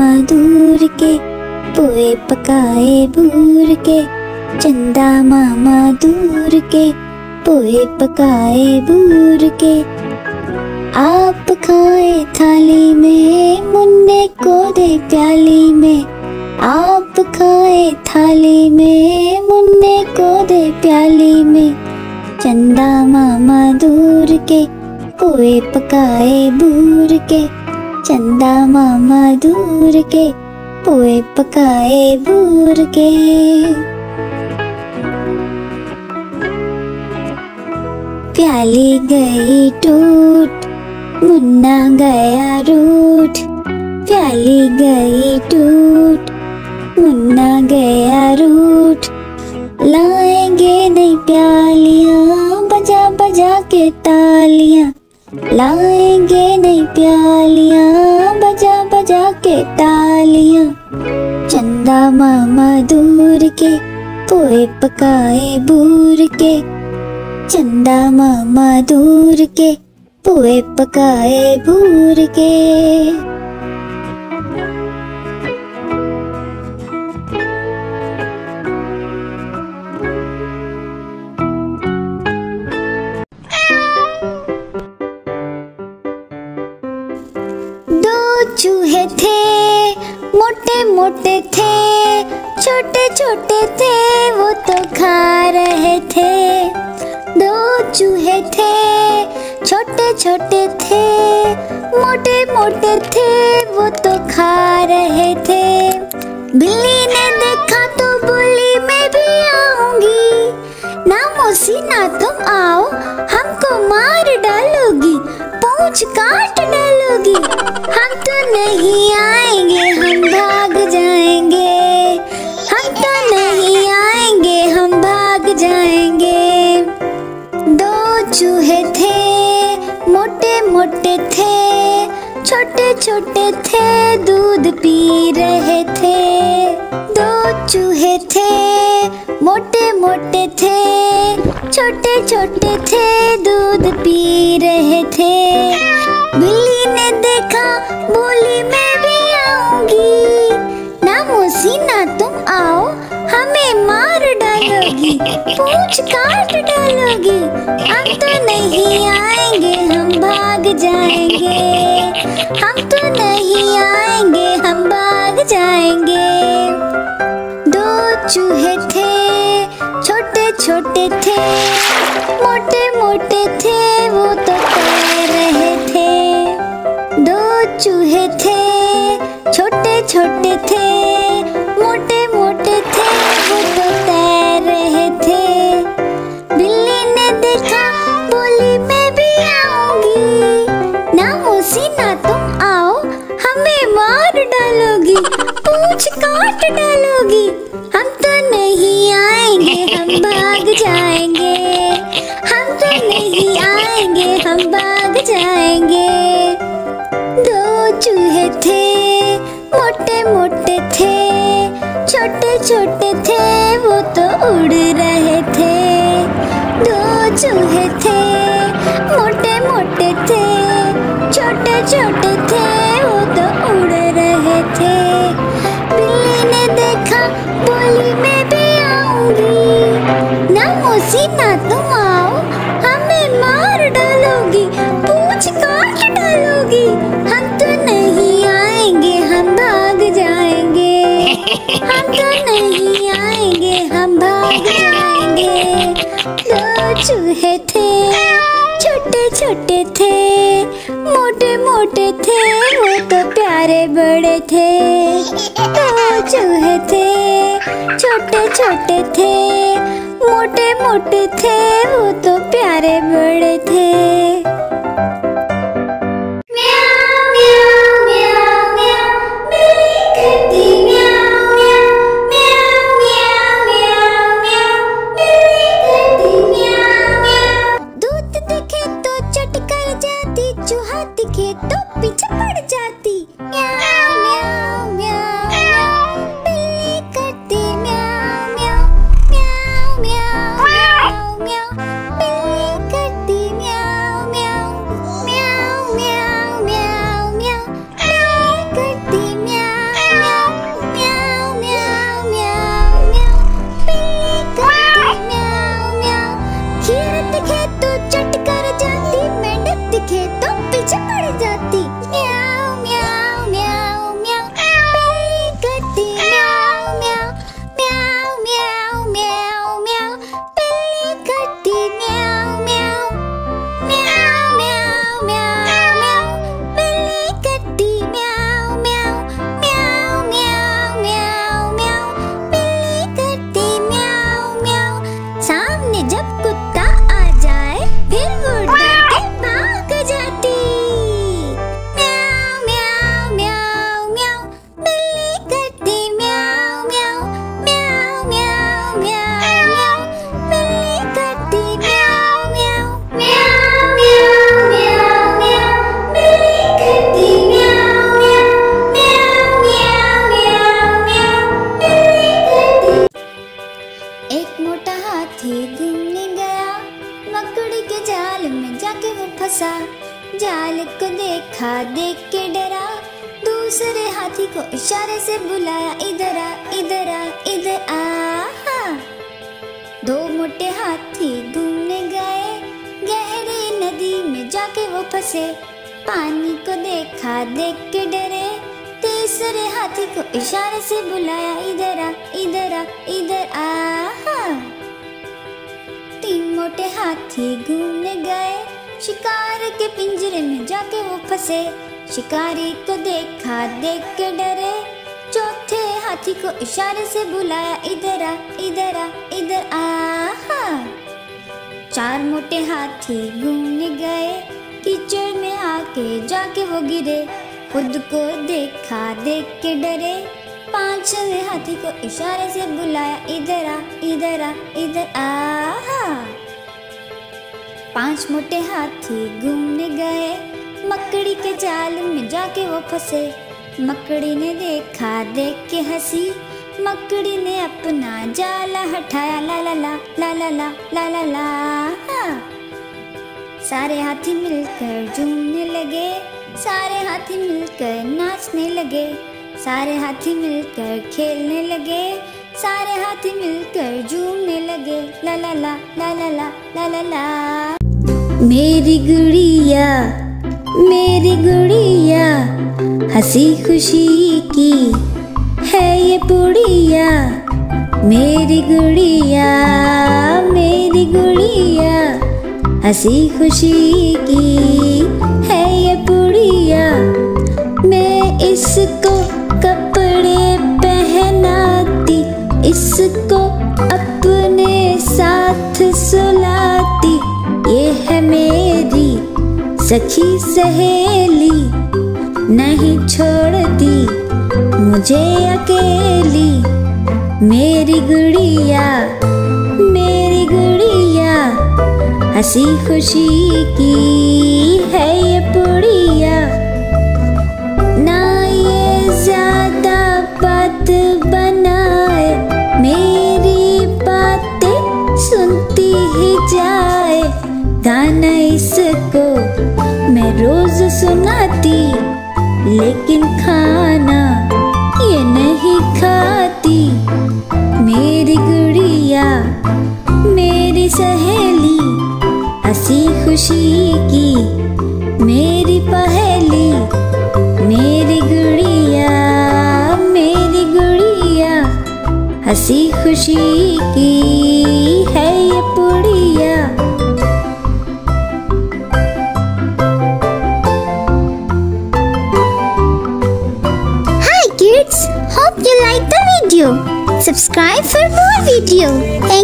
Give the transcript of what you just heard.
दूर के पोए पकाए बूर के। चंदा मामा दूर के पोए पकाए बूर के। आप खाए थाली में, मुन्ने को दे प्याली में। आप खाए थाली में, मुन्ने को दे प्याली में। चंदा मामा दूर के पोए पकाए बूर के। चंदा मामा दूर के, पोए पकाए बूर के। प्याली गई टूट, मुन्ना गया रूठ। प्याली गई टूट, मुन्ना गया रूठ। लाएँगे नहीं प्यालियाँ बजा बजा के तालियाँ। लाएँगे नई प्यालियाँ, बजा बजा के तालियाँ। चंदा मामा दूर के पोए पकाए बूर के। चंदा मामा दूर के पोए पकाए बूर के। चूहे थे, मोटे मोटे थे, छोटे छोटे थे, वो तो खा रहे थे। दो चूहे थे, छोटे छोटे थे, मोटे मोटे थे, वो तो खा रहे थे। बिल्ली ने देखा तो बोली, मैं भी आऊँगी। ना मौसी, ना तुम आओ, हमको मार डालोगी। पूंछ काट डालोगी हम तो नहीं आएँगे, हम भाग जाएँगे। हम तो नहीं आएँगे, हम भाग जाएँगे। दो चूहे थे, मोटे मोटे थे। छोटे छोटे थे, दूध पी रहे थे। दो चूहे थे, मोटे मोटे थे। छोटे छोटे थे, दूध पी रहे थे। बिल्ली ने देखा, बोली, मैं भी आऊँगी। ना मौसी ना तुम आओ, हमें मार डालोगी, पूंछ काट डालोगी। हम तो नहीं आएँगे, हम भाग जाएँगे। हम तो नहीं आएँगे, हम भाग जाएँगे। दो चूहे थे छोटे छोटे थे मोटे मोटे थे, वो तो चूहे थे छोटे छोटे थे। मोटे मोटे थे, छोटे छोटे थे, वो तो उड़ रहे थे। दो चूहे थे, मोटे मोटे थे, छोटे छोटे थे, वो तो उड़ रहे थे। बिल्ली ने देखा, बोली, मैं भी आऊँगी। ना मौसी, ना तुम दो थे। छोटे छोटे थे। मोटे मोटे थे। वो तो प्यारे, बड़े थे। दो चूहे थे। छोटे छोटे थे। मोटे मोटे थे। वो तो प्यारे, बड़े थे। के जाल में जाके वो फंसा। जाल को देखा, देख के डरा। दूसरे हाथी को इशारे से बुलाया, इधर आ इधर आ इधर आ। दो मोटे हाथी घूमने गए। गहरी नदी में जाके वो फंसे। पानी को देखा, देख के डरे। तीसरे हाथी को इशारे से बुलाया, इधर आ इधर आ इधर आ। तीन मोटे हाथी घूमने गए। शिकार के पिंजरे में जाके वो फंसे। शिकारी को देखा, देख के डरे। चौथे हाथी को इशारे से बुलाया, इधर आ इधर आ इधर आ। चार मोटे हाथी घूमने गए। कीचड़ में आके जाके वो गिरे। खुद को देखा, देख के डरे। पांचवे हाथी को इशारे से बुलाया, इधर आ इधर आ इधर आ। पाँच मोटे हाथी घूमने गए, मकड़ी के जाल में जाके वो फंसे मकड़ी ने देखा, देख के हँसी मकड़ी ने अपना जाला हटाया, ला ला ला ला ला ला ला ला ला। सारे हाथी मिलकर झूमने लगे, सारे हाथी मिलकर नाचने लगे सारे हाथी मिलकर खेलने लगे। सारे हाथी मिलकर झूमने लगे। ला ला ला ला ला ला ला ला ला। मेरी गुड़िया मेरी गुड़िया, हँसी खुशी की है ये पुड़िया। मेरी गुड़िया मेरी गुड़िया, हँसी खुशी की है ये पुड़िया। मैं इसको सखी सहेली नहीं छोड़ती, मुझे अकेली। मेरी गुड़िया मेरी गुड़िया, हँसी खुशी की है ये पुड़िया लेकिन खाना ये नहीं खाती। मेरी गुड़िया, मेरी सहेली, हँसी खुशी की मेरी पहेली। मेरी गुड़िया मेरी गुड़िया, हँसी खुशी की